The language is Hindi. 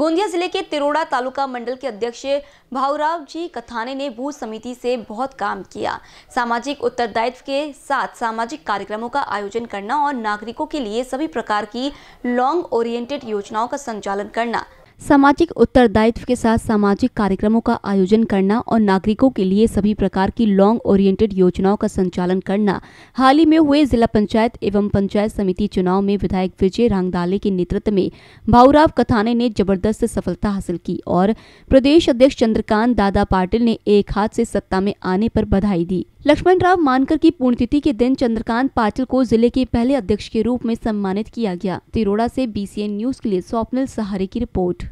गोंदिया ज़िले के तिरोड़ा तालुका मंडल के अध्यक्ष भाऊराव जी कथाने ने बूथ समिति से बहुत काम किया। सामाजिक उत्तरदायित्व के साथ सामाजिक कार्यक्रमों का आयोजन करना और नागरिकों के लिए सभी प्रकार की लॉन्ग ओरिएंटेड योजनाओं का संचालन करना। सामाजिक उत्तरदायित्व के साथ सामाजिक कार्यक्रमों का आयोजन करना और नागरिकों के लिए सभी प्रकार की लॉन्ग ओरिएंटेड योजनाओं का संचालन करना। हाल ही में हुए जिला पंचायत एवं पंचायत समिति चुनाव में विधायक विजय रांगदाले के नेतृत्व में भाऊराव कथाने ने ज़बरदस्त सफलता हासिल की और प्रदेश अध्यक्ष चंद्रकांत दादा पाटिल ने एक हाथ से सत्ता में आने पर बधाई दी। लक्ष्मण राव मानकर की पुण्यतिथि के दिन चंद्रकांत पाटिल को ज़िले के पहले अध्यक्ष के रूप में सम्मानित किया गया। तिरोड़ा से बीसीएन न्यूज़ के लिए स्वप्निल सहारे की रिपोर्ट।